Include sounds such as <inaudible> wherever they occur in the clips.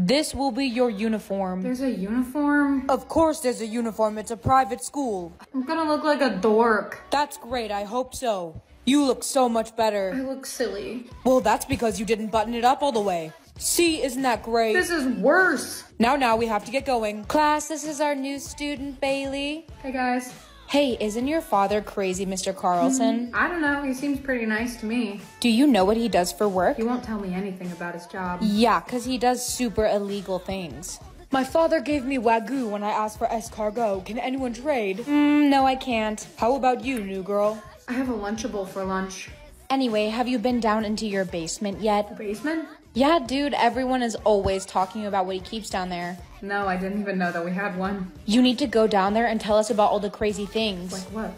This will be your uniform. There's a uniform. Of course there's a uniform. It's a private school. I'm gonna look like a dork. That's great. I hope so. You look so much better. I look silly. Well, that's because you didn't button it up all the way. See, isn't that great? This is worse. Now, now we have to get going. Class, this is our new student, Bailey. Hey guys. Hey, isn't your father crazy, Mr. Carlson? I don't know. He seems pretty nice to me. Do you know what he does for work? He won't tell me anything about his job. Yeah, because he does super illegal things. My father gave me Wagyu when I asked for escargot. Can anyone trade? Mm, no, I can't. How about you, new girl? I have a Lunchable for lunch. Anyway, have you been down into your basement yet? Basement? Yeah, dude, everyone is always talking about what he keeps down there. No, I didn't even know that we had one. You need to go down there and tell us about all the crazy things. Like what?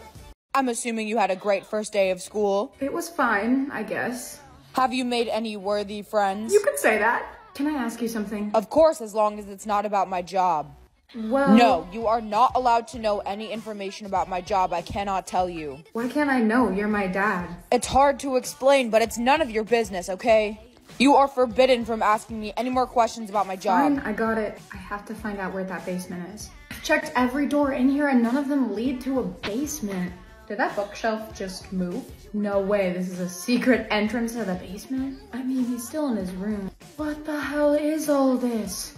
I'm assuming you had a great first day of school. It was fine, I guess. Have you made any worthy friends? You could say that. Can I ask you something? Of course, as long as it's not about my job. Well, No, you are not allowed to know any information about my job. I cannot tell you. Why can't I know? You're my dad. It's hard to explain, but it's none of your business, okay? You are forbidden from asking me any more questions about my job. Fine, I got it. I have to find out where that basement is. I've checked every door in here and none of them lead to a basement. Did that bookshelf just move? No way, this is a secret entrance to the basement? I mean, he's still in his room. What the hell is all this?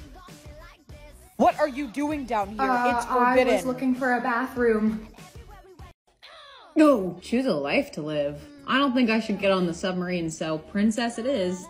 What are you doing down here? Uh, it's I forbidden. was looking for a bathroom. No, choose a life to live. I don't think I should get on the submarine, so princess it is.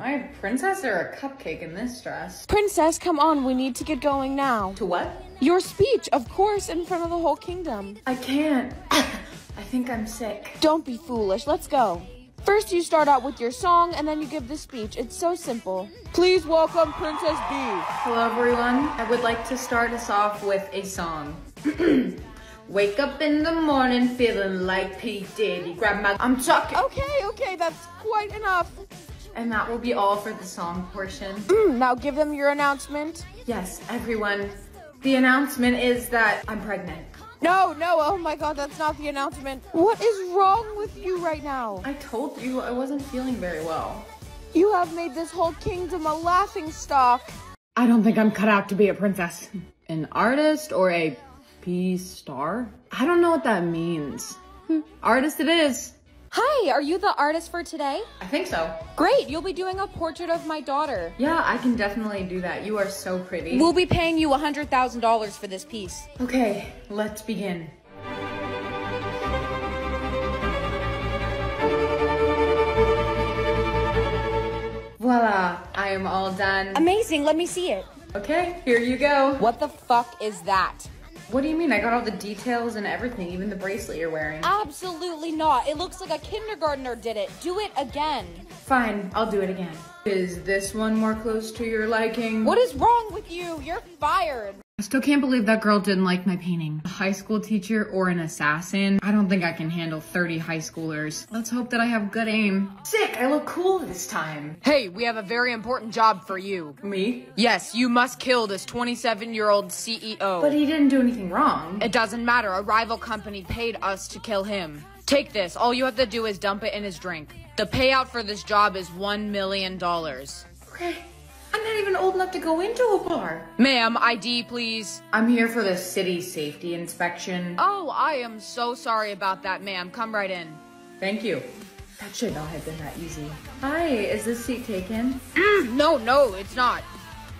My princess or a cupcake in this dress? Princess, come on, we need to get going now. To what? Your speech, of course, in front of the whole kingdom. I can't. <coughs> I think I'm sick. Don't be foolish, let's go. First, you start out with your song, and then you give the speech. It's so simple. Please welcome Princess B. Hello, everyone. I would like to start us off with a song. <clears throat> Wake up in the morning feeling like P. Diddy. Grab my. I'm talking. Okay, okay, that's quite enough. And that will be all for the song portion. Mm, now give them your announcement. Yes, everyone. The announcement is that I'm pregnant. No, no, oh my god, that's not the announcement. What is wrong with you right now? I told you I wasn't feeling very well. You have made this whole kingdom a laughing stock. I don't think I'm cut out to be a princess. An artist or a P star? I don't know what that means. Hmm, Artist it is. Hi, are you the artist for today? I think so. Great, you'll be doing a portrait of my daughter. Yeah, I can definitely do that. You are so pretty. We'll be paying you $100,000 for this piece. Okay, let's begin. Voila, I am all done. Amazing, let me see it. Okay, here you go. What the fuck is that? What do you mean? I got all the details and everything, even the bracelet you're wearing. Absolutely not. It looks like a kindergartner did it. Do it again. Fine, I'll do it again. Is this one more close to your liking? What is wrong with you? You're fired. I still can't believe that girl didn't like my painting. A high school teacher or an assassin? I don't think I can handle 30 high schoolers. Let's hope that I have good aim. Sick, I look cool this time. Hey, we have a very important job for you. Me? Yes, you must kill this 27 year old CEO. But he didn't do anything wrong. It doesn't matter. A rival company paid us to kill him. Take this. All you have to do is dump it in his drink. The payout for this job is $1 million. Okay. I'm not even old enough to go into a bar. Ma'am, ID, please. I'm here for the city safety inspection. Oh, I am so sorry about that, ma'am. Come right in. Thank you. That should not have been that easy. Hi, is this seat taken? Mm, no, no, it's not.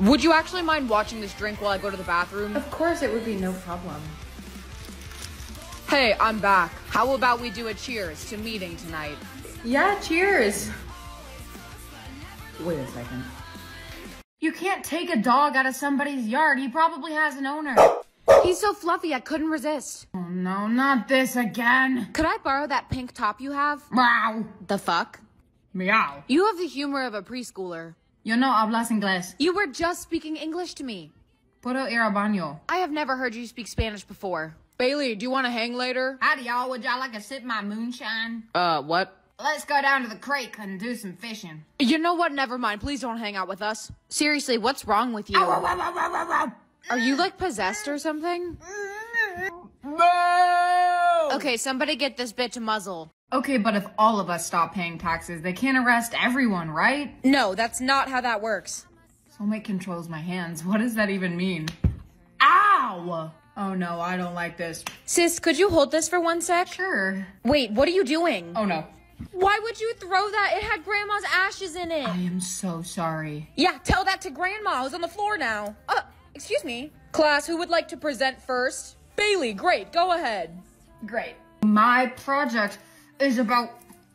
Would you actually mind watching this drink while I go to the bathroom? Of course, it would be no problem. Hey, I'm back. How about we do a cheers to meeting tonight? Yeah, cheers. Wait a second. You can't take a dog out of somebody's yard. He probably has an owner. He's so fluffy, I couldn't resist. Oh no, not this again. Could I borrow that pink top you have? Meow. The fuck? Meow. You have the humor of a preschooler. Yo no hablas inglés. You were just speaking English to me. Puedo ir al baño. I have never heard you speak Spanish before. Bailey, do you want to hang later? Howdy y'all, would y'all like to sip my moonshine? Uh, what? Let's go down to the creek and do some fishing. You know what? Never mind. Please don't hang out with us. Seriously, what's wrong with you? Are you like possessed or something? Okay, somebody get this bitch a muzzle. Okay, but if all of us stop paying taxes, they can't arrest everyone, right? No, that's not how that works. Soulmate controls my hands. What does that even mean? Ow! Oh no, I don't like this. Sis, could you hold this for one sec? Sure. Wait, what are you doing? Oh no. Why would you throw that? It had grandma's ashes in it. I am so sorry. Yeah, tell that to grandma who's on the floor now. Uh, excuse me. Class, who would like to present first? Bailey, great, go ahead. Great. My project is about.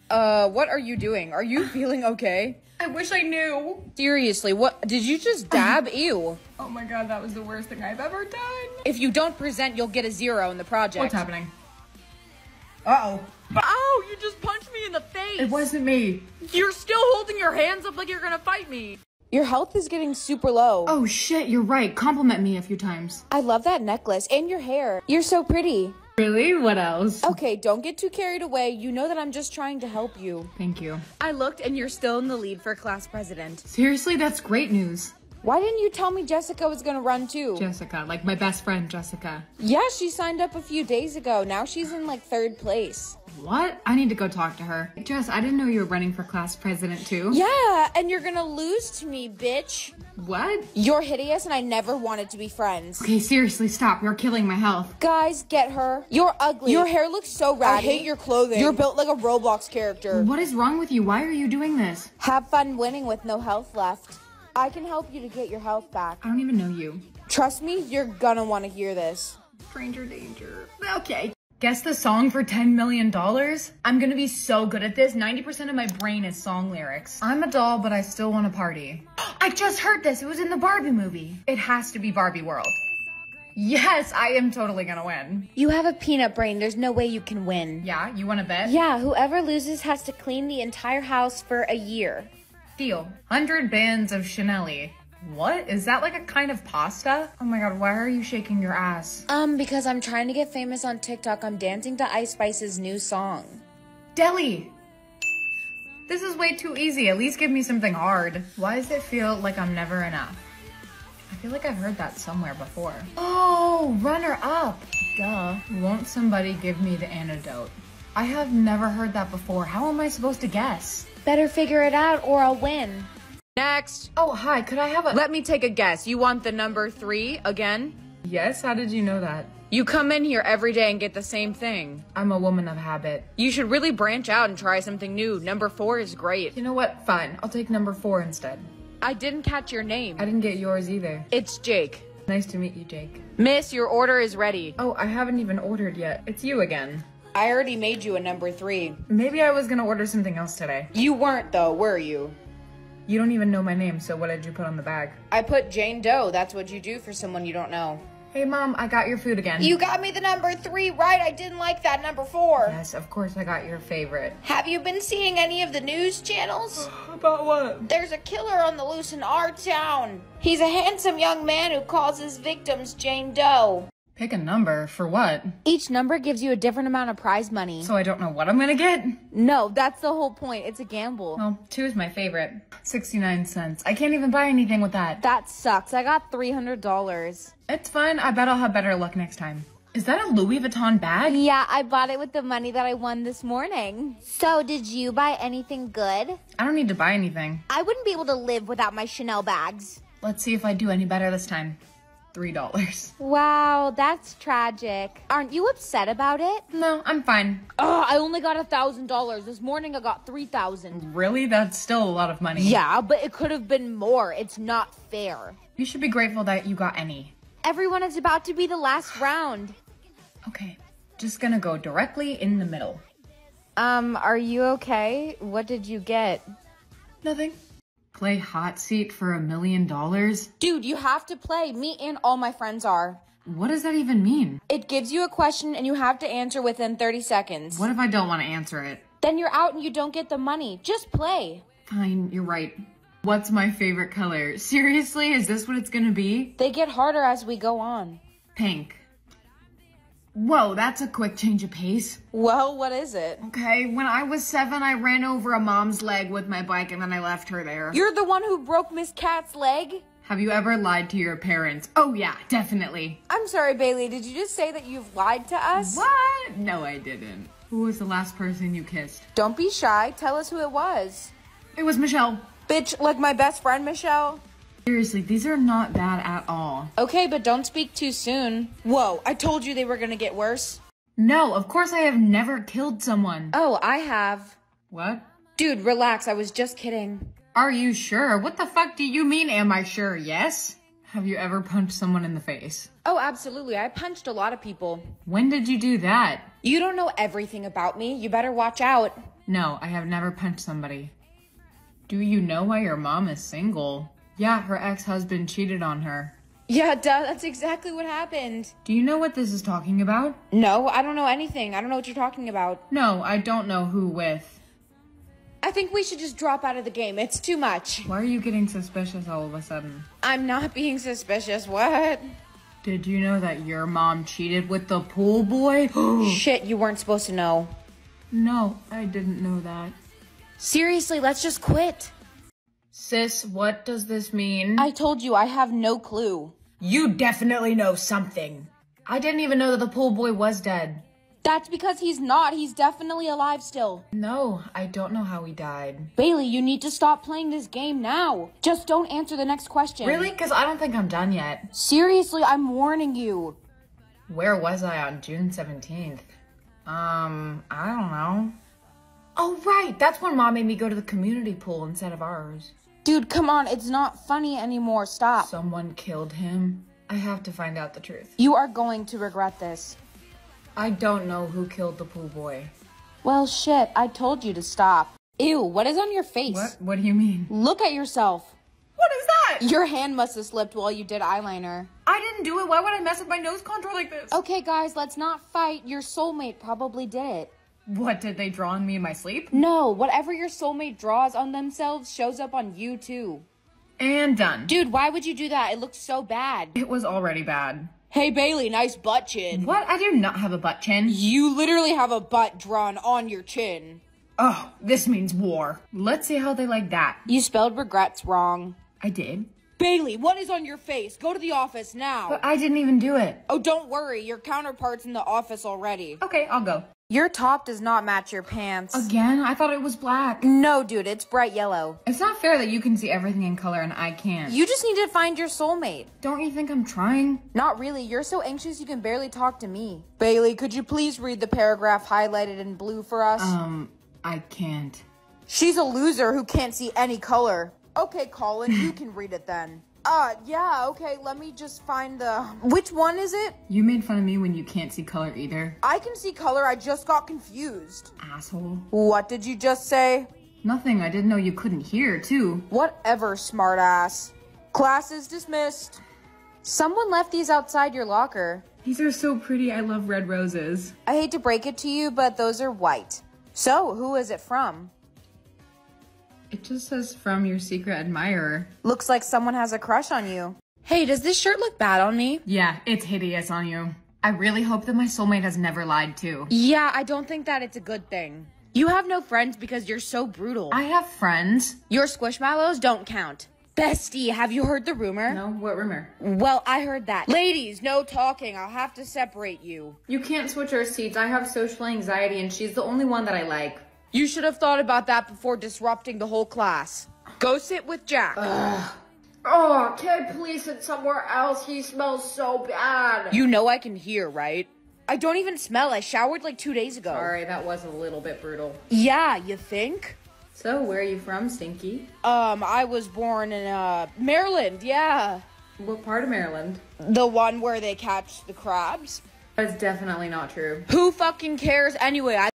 Uh, what are you doing? Are you feeling okay? <sighs> I wish I knew. Seriously, what did you just <sighs> dab? Ew. Oh my god, that was the worst thing I've ever done. If you don't present, you'll get a zero in the project. What's happening? Uh oh. Ow, you just punched me in the face. It wasn't me. You're still holding your hands up like you're gonna fight me. Your health is getting super low. Oh shit, you're right. Compliment me a few times. I love that necklace and your hair. You're so pretty. Really? What else? Okay, don't get too carried away. You know that I'm just trying to help you. Thank you. I looked and you're still in the lead for class president. Seriously, that's great news. Why didn't you tell me Jessica was gonna run too? Jessica, like my best friend, Jessica. yeah, she signed up a few days ago. Now she's in like third place. What? I need to go talk to her. Jess, I didn't know you were running for class president too. Yeah, and you're gonna lose to me, bitch. What? You're hideous and I never wanted to be friends. Okay, seriously, stop. You're killing my health. Guys, get her. You're ugly. Your hair looks so ratty. I hate your clothing. You're built like a Roblox character. What is wrong with you? Why are you doing this? Have fun winning with no health left. I can help you to get your health back. I don't even know you. Trust me, you're gonna want to hear this. Stranger danger. Okay. Guess the song for $10 million? I'm gonna be so good at this. 90% of my brain is song lyrics. I'm a doll, but I still want to party. <gasps> I just heard this. It was in the Barbie movie. It has to be Barbie World. Yes, I am totally gonna win. You have a peanut brain. There's no way you can win. Yeah, you wanna bet? Yeah, whoever loses has to clean the entire house for a year. Deal. 100 bands of Chanelli. What? Is that like a kind of pasta? Oh my god, why are you shaking your ass? Um, because I'm trying to get famous on TikTok. I'm dancing to Ice Spice's new song. Deli! This is way too easy. At least give me something hard. Why does it feel like I'm never enough? I feel like I've heard that somewhere before. Oh, runner up. Duh. Won't somebody give me the antidote? I have never heard that before. How am I supposed to guess? Better figure it out or I'll win. Next. Oh, hi. Could I have a. Let me take a guess. You want the number three again? Yes? How did you know that? You come in here every day and get the same thing. I'm a woman of habit. You should really branch out and try something new. Number four is great. You know what? Fine. I'll take number four instead. I didn't catch your name. I didn't get yours either. It's Jake. Nice to meet you, Jake. Miss, your order is ready. Oh, I haven't even ordered yet. It's you again. I already made you a number three. Maybe I was gonna order something else today. You weren't, though, were you? You don't even know my name, so what did you put on the bag? I put Jane Doe. That's what you do for someone you don't know. Hey, Mom, I got your food again. You got me the number three right. I didn't like that number four. Yes, of course I got your favorite. Have you been seeing any of the news channels? <gasps> About what? There's a killer on the loose in our town. He's a handsome young man who calls his victims Jane Doe. Pick a number. For what? Each number gives you a different amount of prize money. So I don't know what I'm gonna get? No, that's the whole point. It's a gamble. Well, two is my favorite. 69 cents. I can't even buy anything with that. That sucks. I got $300. It's fine. I bet I'll have better luck next time. Is that a Louis Vuitton bag? Yeah, I bought it with the money that I won this morning. So, did you buy anything good? I don't need to buy anything. I wouldn't be able to live without my Chanel bags. Let's see if I do any better this time. Three dollars. Wow, that's tragic. Aren't you upset about it? No, I'm fine. Oh, I only got a thousand dollars. This morning I got three thousand. Really? That's still a lot of money. Yeah, but it could have been more. It's not fair. You should be grateful that you got any. Everyone is about to be the last round. Okay, just gonna go directly in the middle. Um, are you okay? What did you get? Nothing. Play hot seat for a million dollars? Dude, you have to play. Me and all my friends are. What does that even mean? It gives you a question and you have to answer within 30 seconds. What if I don't want to answer it? Then you're out and you don't get the money. Just play. Fine, you're right. What's my favorite color? Seriously, is this what it's gonna be? They get harder as we go on. Pink. Whoa, that's a quick change of pace. Well, what is it? Okay, when I was seven, I ran over a mom's leg with my bike and then I left her there. You're the one who broke Miss Cat's leg? Have you ever lied to your parents? Oh, yeah, definitely. I'm sorry, Bailey. Did you just say that you've lied to us? What? No, I didn't. Who was the last person you kissed? Don't be shy. Tell us who it was. It was Michelle. Bitch, like my best friend, Michelle? Seriously, these are not bad at all. Okay, but don't speak too soon. Whoa, I told you they were gonna get worse. No, of course I have never killed someone. Oh, I have. What? Dude, relax, I was just kidding. Are you sure? What the fuck do you mean, am I sure? Yes? Have you ever punched someone in the face? Oh, absolutely, I punched a lot of people. When did you do that? You don't know everything about me, you better watch out. No, I have never punched somebody. Do you know why your mom is single? Yeah, her ex-husband cheated on her. Yeah, duh, that's exactly what happened. Do you know what this is talking about? No, I don't know anything. I don't know what you're talking about. No, I don't know who with. I think we should just drop out of the game. It's too much. Why are you getting suspicious all of a sudden? I'm not being suspicious. What? Did you know that your mom cheated with the pool boy? <gasps> Shit, you weren't supposed to know. no, I didn't know that. Seriously, let's just quit. Sis, what does this mean? I told you, I have no clue. You definitely know something. I didn't even know that the pool boy was dead. That's because he's not. He's definitely alive still. No, I don't know how he died. Bailey, you need to stop playing this game now. Just don't answer the next question. Really? Because I don't think I'm done yet. Seriously, I'm warning you. Where was I on June 17th? Um, I don't know. Oh, right. That's when mom made me go to the community pool instead of ours. Dude, come on. It's not funny anymore. Stop. Someone killed him. I have to find out the truth. You are going to regret this. I don't know who killed the pool boy. Well, shit. I told you to stop. Ew, what is on your face? What? What do you mean? Look at yourself. What is that? Your hand must have slipped while you did eyeliner. I didn't do it. Why would I mess with my nose contour like this? Okay, guys, let's not fight. Your soulmate probably did it. What, did they draw on me in my sleep? No, whatever your soulmate draws on themselves shows up on you too. And done. Dude, why would you do that? It looks so bad. It was already bad. Hey, Bailey, nice butt chin. What? I do not have a butt chin. You literally have a butt drawn on your chin. Oh, this means war. Let's see how they like that. You spelled regrets wrong. I did. Bailey, what is on your face? Go to the office now. But I didn't even do it. oh, don't worry. Your counterpart's in the office already. Okay, I'll go. Your top does not match your pants. Again? I thought it was black. No, dude, it's bright yellow. It's not fair that you can see everything in color and I can't. You just need to find your soulmate. don't you think I'm trying? Not really. You're so anxious you can barely talk to me. Bailey, could you please read the paragraph highlighted in blue for us? Um, I can't. She's a loser who can't see any color. Okay, Colin, you can read it then. Uh, yeah, okay, let me just find the. Which one is it? You made fun of me when you can't see color either. I can see color, I just got confused. Asshole. What did you just say? Nothing. I didn't know you couldn't hear, too. Whatever, smartass. Class is dismissed. Someone left these outside your locker. These are so pretty. I love red roses. I hate to break it to you, but those are white. So, who is it from? It just says from your secret admirer. Looks like someone has a crush on you. Hey, does this shirt look bad on me? Yeah, it's hideous on you. I really hope that my soulmate has never lied too. Yeah, I don't think that it's a good thing. You have no friends because you're so brutal. I have friends. Your squishmallows don't count. Bestie, have you heard the rumor? No, what rumor? Well, I heard that. Ladies, no talking. I'll have to separate you. You can't switch our seats. I have social anxiety and she's the only one that I like. You should have thought about that before disrupting the whole class. Go sit with Jack. Oh, can I please sit somewhere else? He smells so bad. You know I can hear, right? I don't even smell. I showered like two days ago. Sorry, that was a little bit brutal. Yeah, you think? So, where are you from, Stinky? Um, I was born in, uh, Maryland, yeah. What part of Maryland? The one where they catch the crabs. That's definitely not true. Who fucking cares anyway? I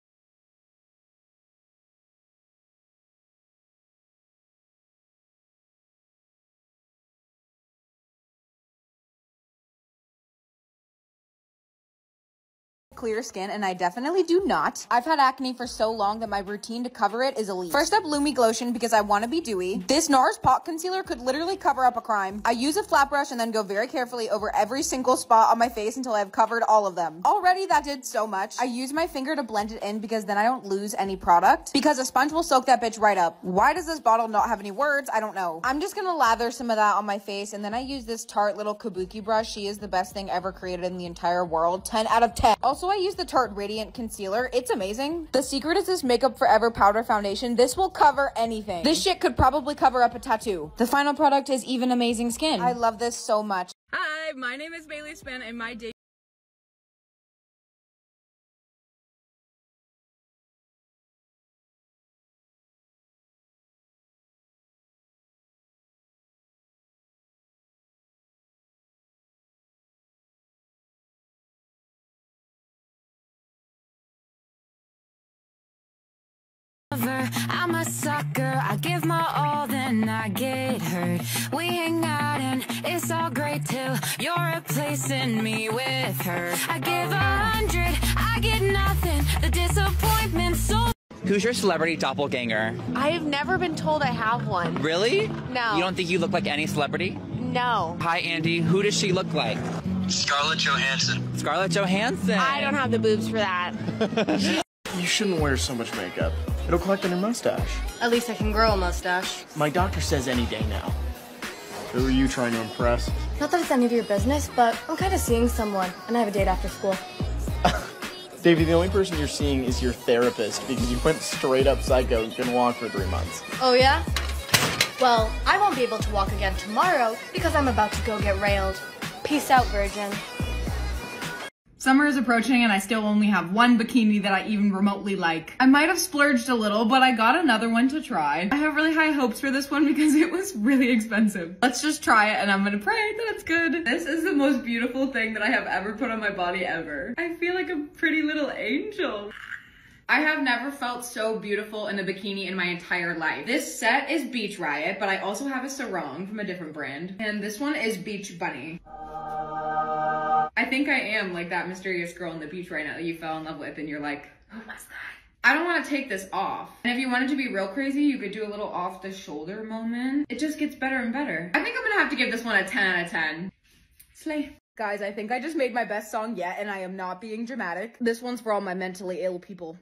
clear skin and I definitely do not. I've had acne for so long that my routine to cover it is elite. First up, Lumi Glotion because I want to be dewy. This NARS pot concealer could literally cover up a crime. I use a flat brush and then go very carefully over every single spot on my face until I've covered all of them. Already that did so much. I use my finger to blend it in because then I don't lose any product because a sponge will soak that bitch right up. Why does this bottle not have any words? I don't know. I'm just gonna lather some of that on my face and then I use this Tarte little kabuki brush. She is the best thing ever created in the entire world. 10 out of 10. Also I use the Tarte Radiant Concealer. It's amazing. The secret is this Makeup Forever Powder Foundation. This will cover anything. This shit could probably cover up a tattoo. The final product is Even Amazing Skin. I love this so much. Hi, my name is Bailey Spinn and my day I'm a sucker, I give my all, then I get hurt. We hang out and it's all great till you're replacing me with her. I give a hundred, I get nothing. The disappointment's so. Who's your celebrity doppelganger? I've never been told I have one. Really? No. You don't think you look like any celebrity? No. Hi, Andy. Who does she look like? Scarlett Johansson. Scarlett Johansson. I don't have the boobs for that. <laughs> You shouldn't wear so much makeup. It'll collect on your mustache. At least I can grow a mustache. My doctor says any day now. Who are you trying to impress? Not that it's any of your business, but I'm kind of seeing someone, and I have a date after school. <laughs> Davey, the only person you're seeing is your therapist because you went straight up psycho and couldn't walk for three months. Oh, yeah? Well, I won't be able to walk again tomorrow because I'm about to go get railed. Peace out, virgin. Summer is approaching and I still only have one bikini that I even remotely like. I might have splurged a little, but I got another one to try. I have really high hopes for this one because it was really expensive. Let's just try it and I'm gonna pray that it's good. This is the most beautiful thing that I have ever put on my body ever. I feel like a pretty little angel. I have never felt so beautiful in a bikini in my entire life. This set is Beach Riot, but I also have a sarong from a different brand. And this one is Beach Bunny. I think I am like that mysterious girl on the beach right now that you fell in love with and you're like, who was that? I don't want to take this off. And if you wanted to be real crazy, you could do a little off the shoulder moment. It just gets better and better. I think I'm gonna have to give this one a 10 out of 10. Slay. Guys, I think I just made my best song yet and I am not being dramatic. This one's for all my mentally ill people.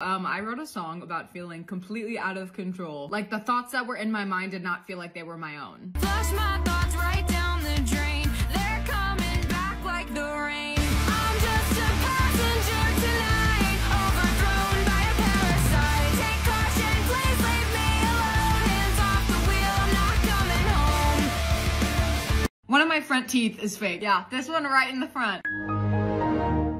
Um, I wrote a song about feeling completely out of control. Like the thoughts that were in my mind did not feel like they were my own. Flush my thoughts right down the drain. They're coming back like the rain. I'm just a passenger tonight, overthrown by a parasite. Take caution, please leave me alone. Hands off the wheel, I'm not coming home. One of my front teeth is fake. Yeah, this one right in the front.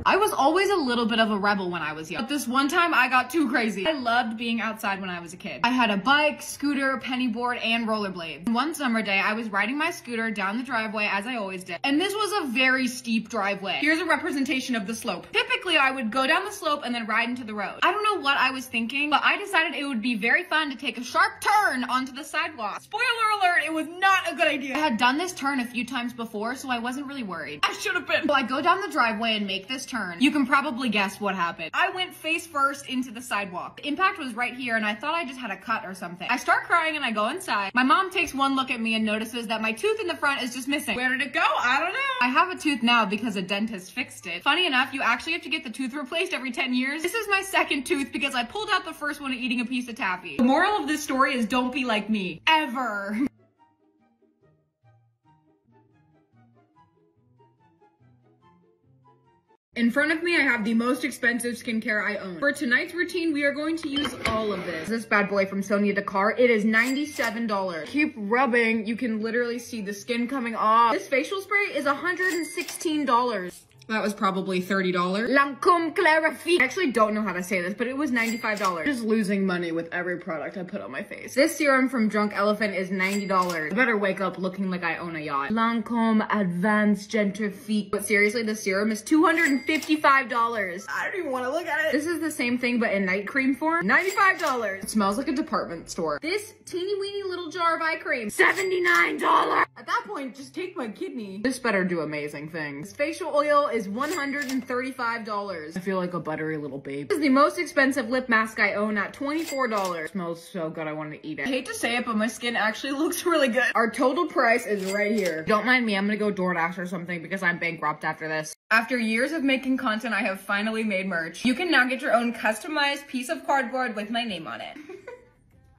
I was always a little bit of a rebel when I was young. But this one time I got too crazy. I loved being outside when I was a kid. I had a bike, scooter, penny board, and rollerblades. One summer day, I was riding my scooter down the driveway as I always did. And this was a very steep driveway. Here's a representation of the slope. Typically, I would go down the slope and then ride into the road. I don't know what I was thinking, but I decided it would be very fun to take a sharp turn onto the sidewalk. Spoiler alert, it was not a good idea. I had done this turn a few times before, so I wasn't really worried. I should have been. So I go down the driveway and make this turn turn, you can probably guess what happened. I went face first into the sidewalk. The impact was right here and I thought I just had a cut or something. I start crying and I go inside. My mom takes one look at me and notices that my tooth in the front is just missing. Where did it go? I don't know. I have a tooth now because a dentist fixed it. Funny enough, you actually have to get the tooth replaced every 10 years. This is my second tooth because I pulled out the first one eating a piece of taffy. The moral of this story is don't be like me. Ever. In front of me, I have the most expensive skincare I own. For tonight's routine, we are going to use all of this. This bad boy from Sonya Dakar. It is $97. Keep rubbing. You can literally see the skin coming off. This facial spray is $116. That was probably $30. Lancome Clarifique. I actually don't know how to say this, but it was $95. Just losing money with every product I put on my face. This serum from Drunk Elephant is $90. I better wake up looking like I own a yacht. Lancome Advanced Génifique. But seriously, the serum is $255. I don't even want to look at it. This is the same thing, but in night cream form. $95. It smells like a department store. This teeny weeny little jar of eye cream. $79. At that point, just take my kidney. This better do amazing things. This facial oil is $135. I feel like a buttery little babe. This is the most expensive lip mask I own at $24. Smells so good, I want to eat it. I hate to say it, but my skin actually <laughs> looks really good. Our total price is right here. Don't mind me, I'm gonna go DoorDash or something because I'm bankrupt after this. After years of making content, I have finally made merch. You can now get your own customized piece of cardboard with my name on it. <laughs>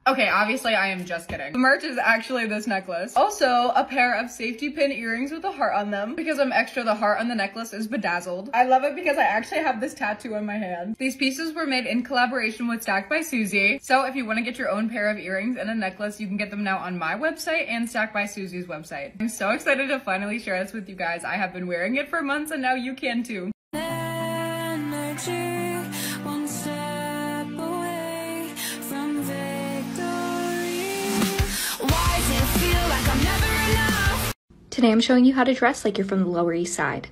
Okay, obviously I am just kidding. The merch is actually this necklace. Also, a pair of safety pin earrings with a heart on them. Because I'm extra, the heart on the necklace is bedazzled. I love it because I actually have this tattoo on my hand. These pieces were made in collaboration with Stacked by Susie. So if you want to get your own pair of earrings and a necklace, you can get them now on my website and Stacked by Susie's website. I'm so excited to finally share this with you guys. I have been wearing it for months and now you can too. Today I'm showing you how to dress like you're from the Lower East Side.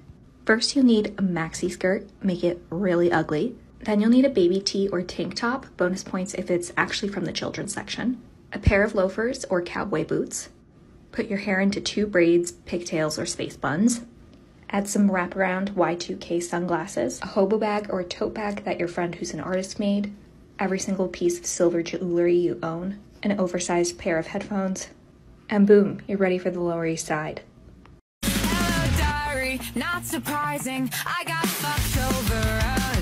First, you'll need a maxi skirt, make it really ugly. Then you'll need a baby tee or tank top, bonus points if it's actually from the children's section. A pair of loafers or cowboy boots. Put your hair into two braids, pigtails, or space buns. Add some wraparound Y2K sunglasses, a hobo bag or a tote bag that your friend who's an artist made, every single piece of silver jewelry you own, an oversized pair of headphones, and boom, you're ready for the Lower East Side. Not surprising. I got fucked over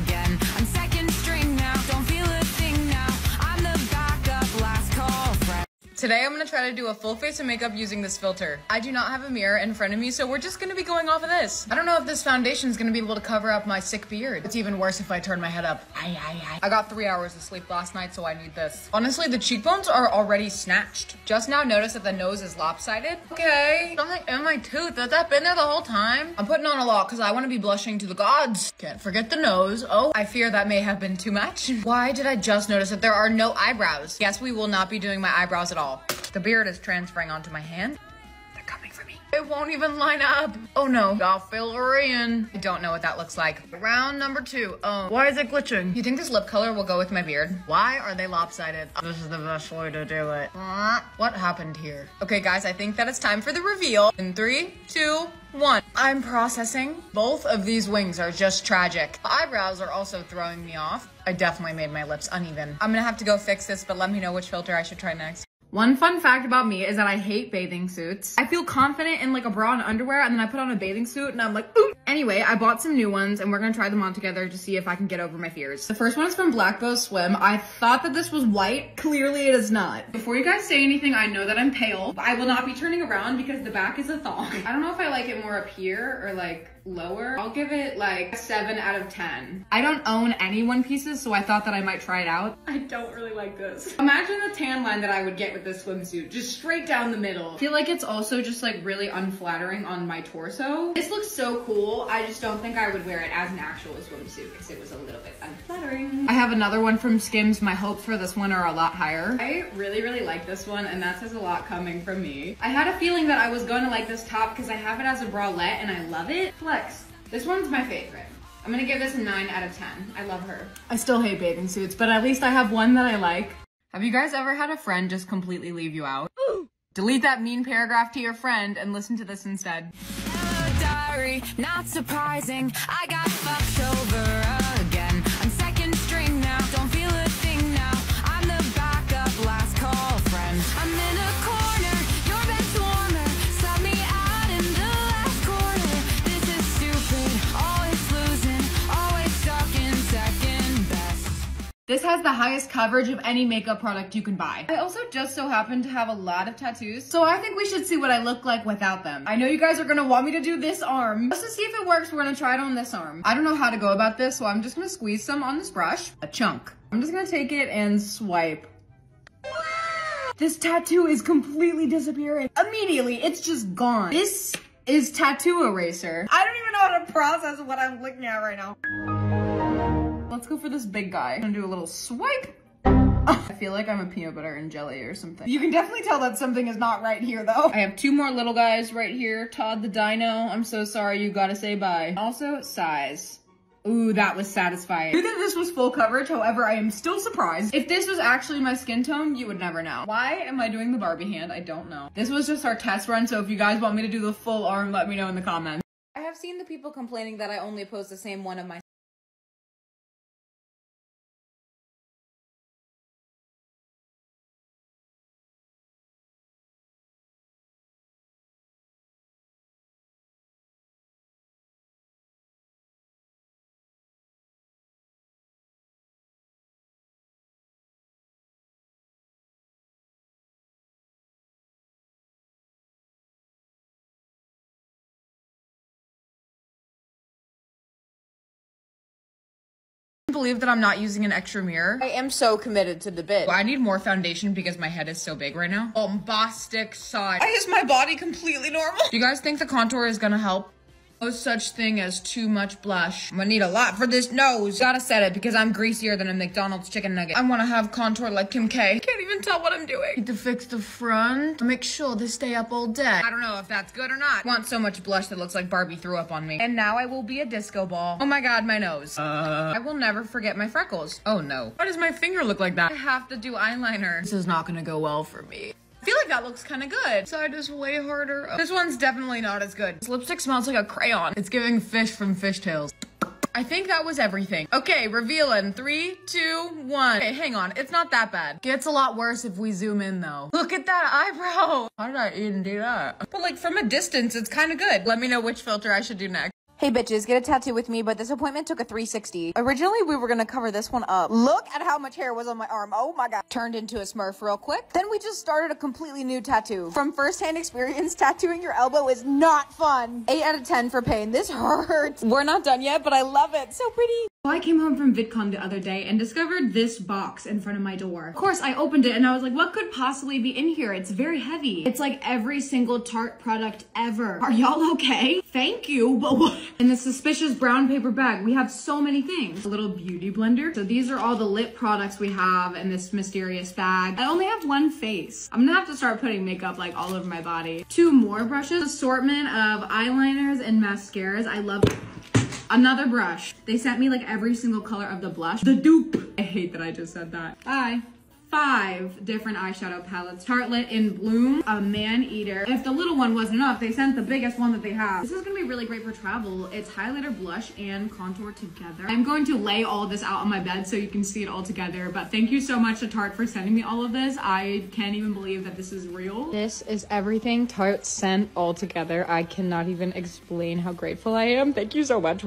Today I'm gonna try to do a full face of makeup using this filter. I do not have a mirror in front of me, so we're just gonna be going off of this. I don't know if this foundation is gonna be able to cover up my sick beard. It's even worse if I turn my head up. I got three hours of sleep last night, so I need this. Honestly, the cheekbones are already snatched. Just now notice that the nose is lopsided. Okay, something in my tooth. Has that been there the whole time? I'm putting on a lot because I want to be blushing to the gods. Can't forget the nose. Oh, I fear that may have been too much. <laughs> Why did I just notice that there are no eyebrows? Yes, we will not be doing my eyebrows at all. The beard is transferring onto my hand. They're coming for me. It won't even line up. Oh no, got fillery in. I don't know what that looks like. Round number two. Oh, why is it glitching? You think this lip color will go with my beard? Why are they lopsided? This is the best way to do it. Uh, what happened here? Okay, guys, I think that it's time for the reveal. In three, two, one. I'm processing. Both of these wings are just tragic. The eyebrows are also throwing me off. I definitely made my lips uneven. I'm gonna have to go fix this, but let me know which filter I should try next. One fun fact about me is that I hate bathing suits. I feel confident in like a bra and underwear and then I put on a bathing suit and I'm like, ooh. Anyway, I bought some new ones and we're gonna try them on together to see if I can get over my fears. The first one is from Black Bow Swim. I thought that this was white. Clearly it is not. Before you guys say anything, I know that I'm pale. I will not be turning around because the back is a thong. I don't know if I like it more up here or like lower. I'll give it like a 7 out of 10. I don't own any one pieces, so I thought that I might try it out. I don't really like this. Imagine the tan line that I would get with this swimsuit, just straight down the middle. I feel like it's also just like really unflattering on my torso. This looks so cool. I just don't think I would wear it as an actual swimsuit because it was a little bit unflattering. I have another one from Skims. My hopes for this one are a lot higher. I really, really like this one and that says a lot coming from me. I had a feeling that I was going to like this top because I have it as a bralette and I love it. Flex. This one's my favorite. I'm gonna give this a 9 out of 10. I love her. I still hate bathing suits, but at least I have one that I like. Have you guys ever had a friend just completely leave you out? <gasps> Delete that mean paragraph to your friend and listen to this instead. Hello, diary, not surprising. I got fucked over This has the highest coverage of any makeup product you can buy. I also just so happen to have a lot of tattoos, so I think we should see what I look like without them. I know you guys are gonna want me to do this arm. Just to see if it works, we're gonna try it on this arm. I don't know how to go about this, so I'm just gonna squeeze some on this brush. A chunk. I'm just gonna take it and swipe. This tattoo is completely disappearing. Immediately, it's just gone. This is tattoo eraser. I don't even know how to process what I'm looking at right now. Let's go for this big guy. I'm gonna do a little swipe. I feel like I'm a peanut butter and jelly or something. You can definitely tell that something is not right here though. I have two more little guys right here. Todd the Dino. I'm so sorry you gotta say bye. Also, size. Ooh, that was satisfying. I knew that this was full coverage, however, I am still surprised. If this was actually my skin tone, you would never know. Why am I doing the Barbie hand? I don't know. This was just our test run, so if you guys want me to do the full arm, let me know in the comments. I have seen the people complaining that I only post the same one of my believe that I'm not using an extra mirror. I am so committed to the bit. I need more foundation because my head is so big right now. Bombastic side. Why is my body completely normal? Do you guys think the contour is gonna help? No such thing as too much blush. I'm gonna need a lot for this nose. Gotta set it because I'm greasier than a McDonald's chicken nugget. I wanna have contour like Kim K. Can't even tell what I'm doing. Need to fix the front. Make sure they stay up all day. I don't know if that's good or not. Want so much blush that looks like Barbie threw up on me. And now I will be a disco ball. Oh my god, my nose. Uh. I will never forget my freckles. Oh no. Why does my finger look like that? I have to do eyeliner. This is not gonna go well for me. Feel like that looks kind of good. Side is way harder. This one's definitely not as good. This lipstick smells like a crayon. It's giving fish from fishtails. I think that was everything. Okay, reveal in three, two, one. Okay, hang on. It's not that bad. Gets a lot worse if we zoom in though. Look at that eyebrow. How did I even do that? But like from a distance, it's kind of good. Let me know which filter I should do next. Hey bitches, get a tattoo with me, but this appointment took a 360. Originally, we were gonna cover this one up. Look at how much hair was on my arm. Oh my god. Turned into a smurf real quick. Then we just started a completely new tattoo. From firsthand experience, <laughs> tattooing your elbow is not fun. 8 out of 10 for pain. This <laughs> hurts. We're not done yet, but I love it. So pretty. I came home from VidCon the other day and discovered this box in front of my door. Of course, I opened it and I was like, what could possibly be in here? It's very heavy. It's like every single Tarte product ever. Are y'all okay? Thank you, but what? In the suspicious brown paper bag, we have so many things. A little beauty blender. So these are all the lip products we have in this mysterious bag. I only have one face. I'm gonna have to start putting makeup like all over my body. Two more brushes. Assortment of eyeliners and mascaras. I love Another brush. They sent me like every single color of the blush. The dupe. I hate that I just said that. Bye. Five different eyeshadow palettes. Tartelette in Bloom, a man eater. If the little one wasn't enough, they sent the biggest one that they have. This is gonna be really great for travel. It's highlighter, blush, and contour together. I'm going to lay all this out on my bed so you can see it all together. But thank you so much to Tarte for sending me all of this. I can't even believe that this is real. This is everything Tarte sent all together. I cannot even explain how grateful I am. Thank you so much.